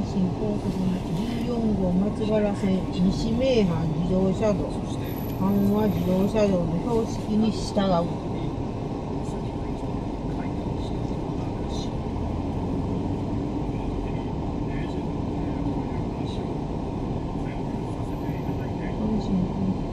阪神高速14号松原線西名阪自動車道。阪和自動車道の標識に従う。阪神高速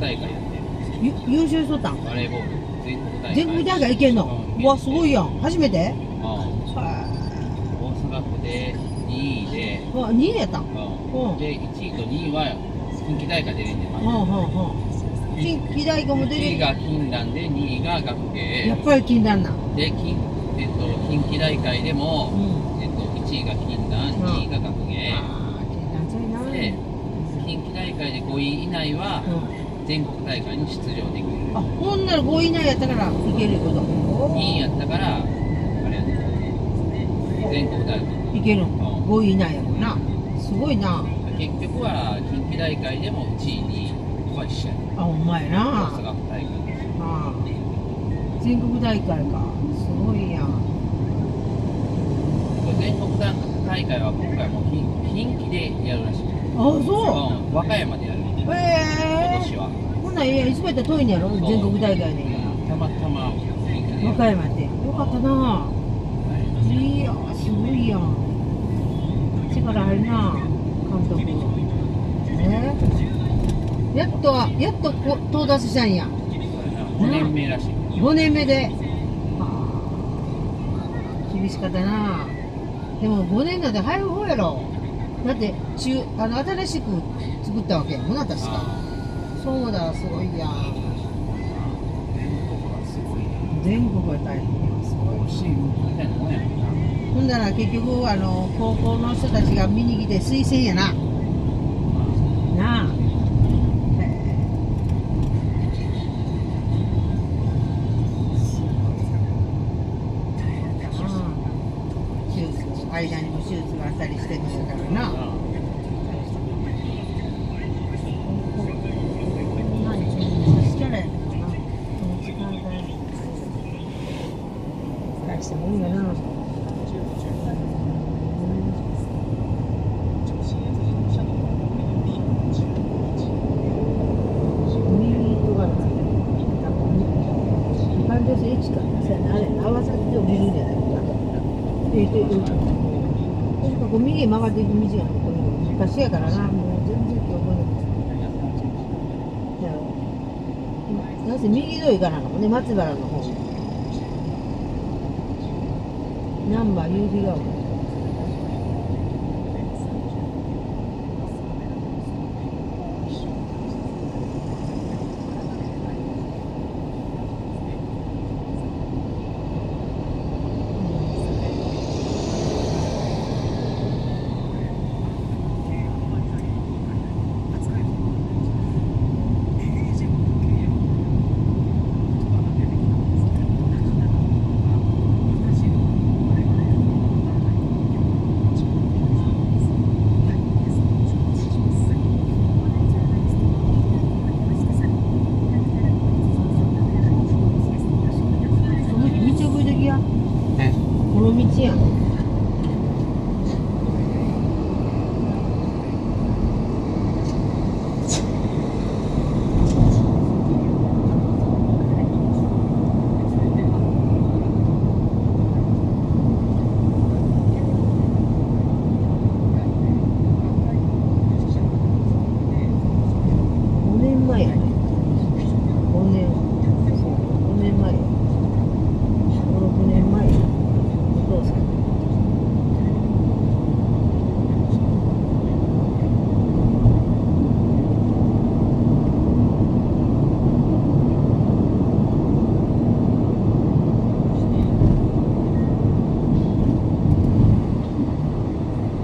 大会やってる優秀しとったん？バレーボール。全国大会全国大会。いけんの、うん、わすごいやん。初めて？ああ大阪府で2位で。あ2位やったん、で1位と2位は近畿大会出れんねん。はんはん近畿。大学も出る1位が近蘭で2位が学芸やっぱり近蘭なん？で近,、えっと、近畿大会でも、うん、えっと、1位が近蘭、う、2位が学芸ああ近団そういな。で近畿大会で5位以内は、うん。全国大会に出場できる。あほんなら5位以内やったからいけるいうこと？2位やったからあれやね。全国大会。いけるん？うん。5位以内やもんな。すごいな。結局は近畿大会でも1位2位は一緒やねあほんまや大な阪府大会ああ。全国大会か。すごいやん。全国大会は今回も近近畿でやるらしい。あそう？ん。和歌山でやる。うへえ。今年は。ほんならええやんいつもやったら遠いんやろ？全国大会で。たまたま。和歌山って。よかったな。いやすごいやん。力あるな監督。え？やっとやっとこ到達したんや。5年目らしい。5年目で。はあ。厳しかったな。でも5年なんて早い方やろ。だって中あの新しく作ったわけやもんな確か。あそうだすごいや。全国はすごい。ね全国は大変。ほんなら結局あの高校の人たちが見に来て推薦やな。なあ。間にも手術があったりしてんのだからな何確かやけどなこの時間帯大したもんやな右とかなんか一般女性1かそうやなあれ合わさって降りるじゃないかえっとうん。とにかく右へ曲がっていく道があるこれ昔やからなもう全然記憶ないだからなぜ右通りかなん。かもね松原の方難波夕日が丘この道覚えときやえこの道やん5年前やね5年そう5年前56年前お父さん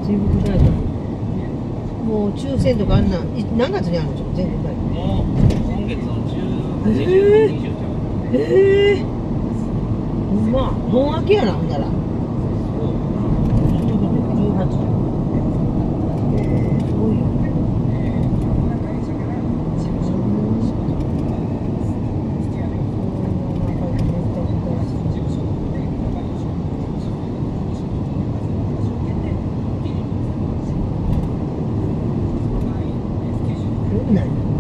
全国大会もう抽選とかあんな何月にあるの全国大会もう今月の？10、えー。20、20ちゃうええー、ほんま盆明けやなほんなら能。